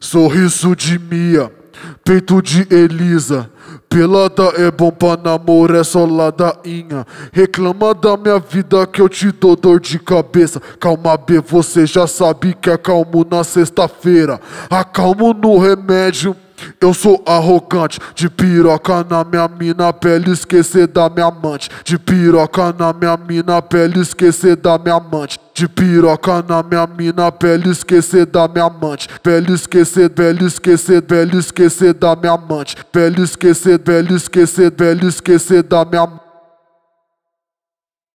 Sorriso de Mia, peito de Elisa. Pelada é bom pra namorar, é só ladainha. Reclama da minha vida que eu te dou dor de cabeça. Calma, B, você já sabe que acalmo na sexta-feira. Acalmo no remédio. Eu sou arrogante, de piroca na minha mina, pele esquecer da minha amante. De piroca na minha mina, pele esquecer da minha amante. De piroca na minha mina, pele esquecer da minha amante. Pele esquecer, pele esquecer, pele esquecer da minha amante. Pele esquecer, pele esquecer, pele esquecer da minha amante.